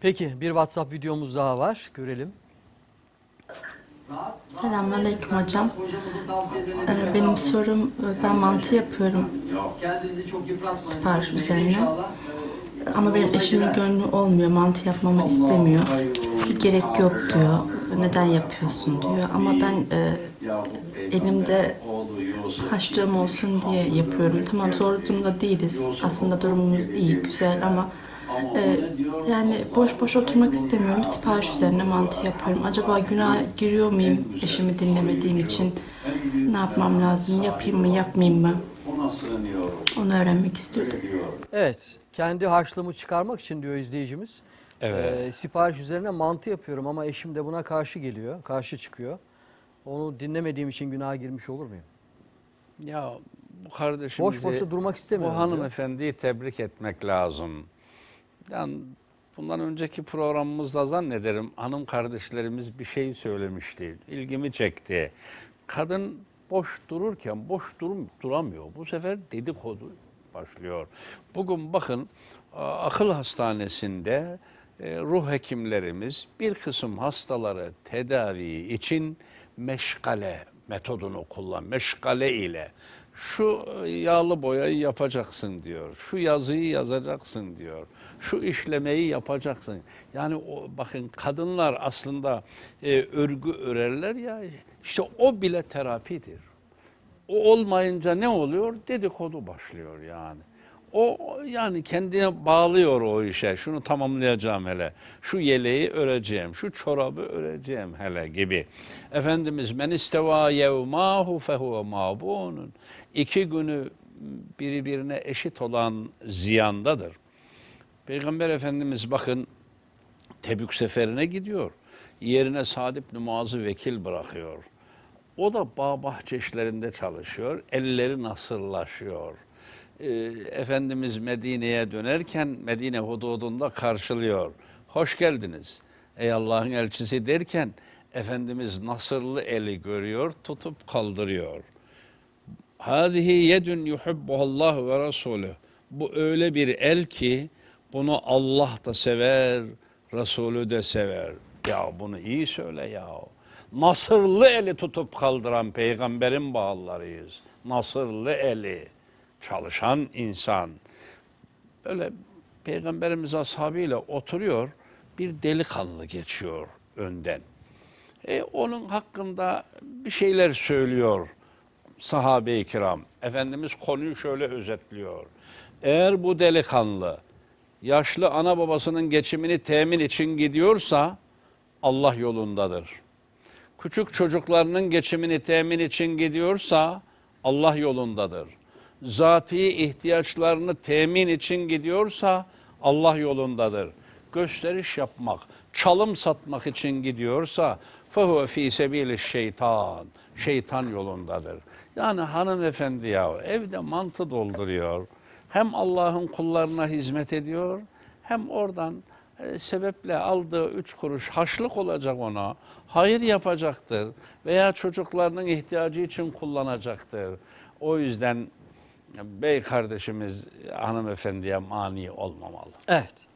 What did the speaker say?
Peki bir WhatsApp videomuz daha var. Görelim. Selamünaleyküm hocam. Ee, benim sorum e, ben mantı yapıyorum sipariş üzerine. Ama benim eşimin gönlü olmuyor. Mantı yapmamı istemiyor. Hiç gerek yok diyor. Neden yapıyorsun diyor. Ama ben e, elimde haşlığım olsun diye yapıyorum. Tamam zor durumda değiliz. Aslında durumumuz iyi, güzel ama e, yani boş boş oturmak istemiyorum. Sipariş üzerine mantı yapıyorum. Acaba günah giriyor muyum eşimi dinlemediğim için? Ne yapmam lazım? Yapayım mı, yapmayayım mı? Onu öğrenmek istiyorum. Evet. Kendi harçlığımı çıkarmak için diyor izleyicimiz. Evet. Ee, sipariş üzerine mantı yapıyorum ama eşim de buna karşı geliyor. Karşı çıkıyor. Onu dinlemediğim için günaha girmiş olur muyum? Ya bu kardeşimizi, Boş boşta durmak bu istemiyorum. diyor. hanımefendiyi tebrik etmek lazım. Yani bundan önceki programımızda zannederim hanım kardeşlerimiz bir şey söylemişti. İlgimi çekti. Kadın boş dururken boş durum duramıyor. Bu sefer dedikodu başlıyor. Bugün bakın akıl hastanesinde e, ruh hekimlerimiz bir kısım hastaları tedavi için meşgale metodunu kullan. Meşgale ile şu e, yağlı boyayı yapacaksın diyor. Şu yazıyı yazacaksın diyor. Şu işlemeyi yapacaksın. Yani o bakın kadınlar aslında e, örgü örerler ya işte o bile terapidir. O olmayınca ne oluyor? Dedikodu başlıyor yani. O yani kendine bağlıyor o işe. Şunu tamamlayacağım hele. Şu yeleği öreceğim. Şu çorabı öreceğim hele gibi. Efendimiz men isteva yevmahu fehuve mabunun. İki günü birbirine eşit olan ziyandadır. Peygamber Efendimiz bakın Tebük seferine gidiyor. Yerine Sa'd ibn Muaz'ı vekil bırakıyor. O da bağ bahçe işlerinde çalışıyor. Elleri nasırlaşıyor. Ee, Efendimiz Medine'ye dönerken Medine hududunda karşılıyor. Hoş geldiniz. Ey Allah'ın elçisi derken Efendimiz nasırlı eli görüyor, tutup kaldırıyor. Hâzihi yedün yuhibbuhallahu ve Resulü. Bu öyle bir el ki bunu Allah da sever, Resulü de sever. Ya bunu iyi söyle ya. Nasırlı eli tutup kaldıran peygamberin bağlarıyız. Nasırlı eli. Çalışan insan. Böyle peygamberimiz ashabıyla oturuyor. Bir delikanlı geçiyor önden. E, onun hakkında bir şeyler söylüyor sahabe-i kiram. Efendimiz konuyu şöyle özetliyor. Eğer bu delikanlı yaşlı ana babasının geçimini temin için gidiyorsa Allah yolundadır. Küçük çocuklarının geçimini temin için gidiyorsa Allah yolundadır. Zati ihtiyaçlarını temin için gidiyorsa Allah yolundadır. Gösteriş yapmak, çalım satmak için gidiyorsa fehuve fî sebîli şeytan. Şeytan yolundadır. Yani hanımefendi ya evde mantı dolduruyor. Hem Allah'ın kullarına hizmet ediyor hem oradan e, sebeple aldığı üç kuruş haşlık olacak ona. Hayır yapacaktır veya çocuklarının ihtiyacı için kullanacaktır. O yüzden bey kardeşimiz hanımefendiye mani olmamalı. Evet.